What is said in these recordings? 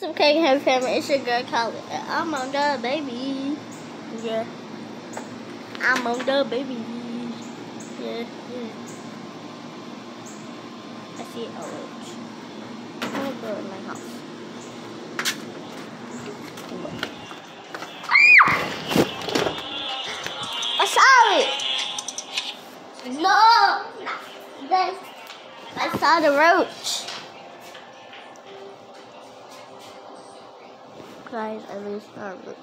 Some cake and have family. It's your girl Kylie. I'm on the baby. Yeah. I'm on the baby. Yeah, yeah. I see a roach. I'm gonna go in my house. I saw it. No. I saw the roach. Guys, I saw a roach.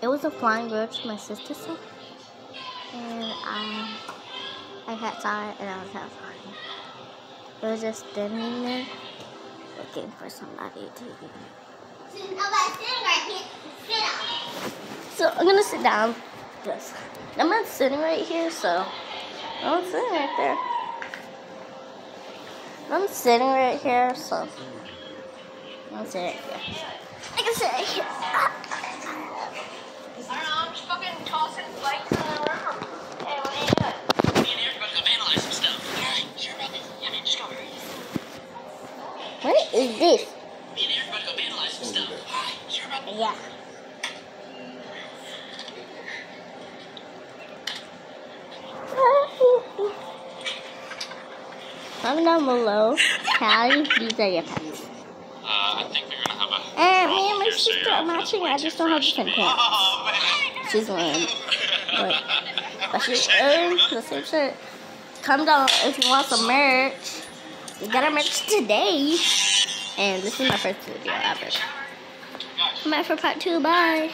It was a flying roach my sister saw. And I, I had saw it and I was terrified. It was just standing there looking for somebody to So I'm gonna sit down. Just I'm not sitting right here, so I'm sitting right there. I'm sitting right here, so I'm sitting right here. I can sit right here. I don't know, I'm just fucking tossing bikes around. Hey, what are you doing? Me and Eric about to go vandalize some stuff. Yeah, sure about. Yeah, man, just go. What is this? Me and Eric about to go vandalize some stuff. Alright, sure about this. Yeah. Comment down below. Callie, these are your pets. Uh, I think we're gonna have a. And me and my so sister are matching. I just don't have the same pants. Oh. She's wearing, but, but she's wearing the same shirt. Come down if you want some merch. We got our merch today. And this is my first video ever. Come back for part two. Bye.